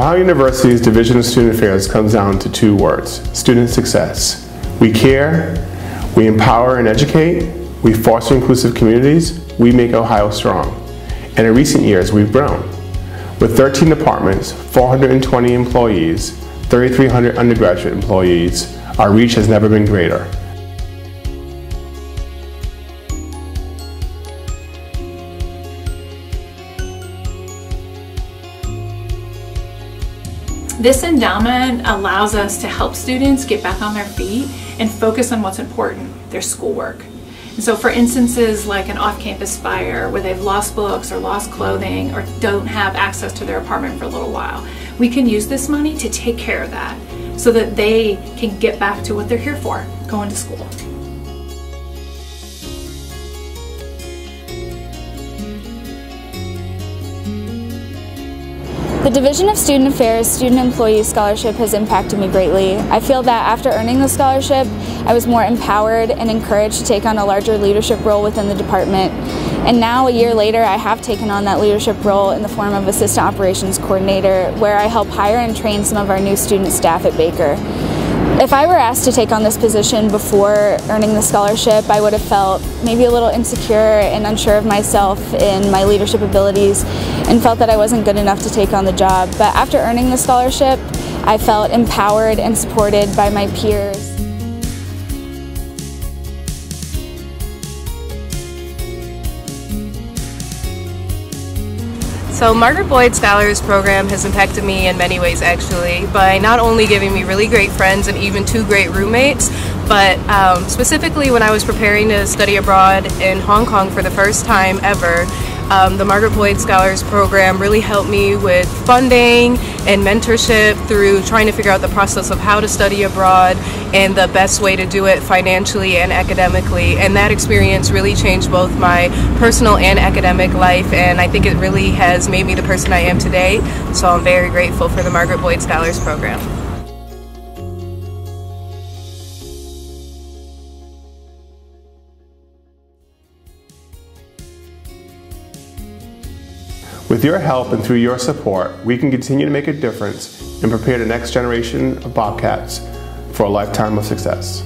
Ohio University's Division of Student Affairs comes down to two words, student success. We care, we empower and educate, we foster inclusive communities, we make Ohio strong. And in recent years, we've grown. With 13 departments, 420 employees, 3,300 undergraduate employees, our reach has never been greater. This endowment allows us to help students get back on their feet and focus on what's important, their schoolwork. And so for instances like an off-campus fire where they've lost books or lost clothing or don't have access to their apartment for a little while, we can use this money to take care of that so that they can get back to what they're here for, going to school. The Division of Student Affairs Student Employee Scholarship has impacted me greatly. I feel that after earning the scholarship, I was more empowered and encouraged to take on a larger leadership role within the department. And now, a year later, I have taken on that leadership role in the form of Assistant Operations Coordinator, where I help hire and train some of our new student staff at Baker. If I were asked to take on this position before earning the scholarship, I would have felt maybe a little insecure and unsure of myself in my leadership abilities and felt that I wasn't good enough to take on the job. But after earning the scholarship, I felt empowered and supported by my peers. So Margaret Boyd Scholars Program has impacted me in many ways actually by not only giving me really great friends and even two great roommates, but um, specifically when I was preparing to study abroad in Hong Kong for the first time ever, um, the Margaret Boyd Scholars Program really helped me with funding and mentorship through trying to figure out the process of how to study abroad and the best way to do it financially and academically. And that experience really changed both my personal and academic life, and I think it really has made me the person I am today. So I'm very grateful for the Margaret Boyd Scholars Program. With your help and through your support, we can continue to make a difference and prepare the next generation of Bobcats for a lifetime of success.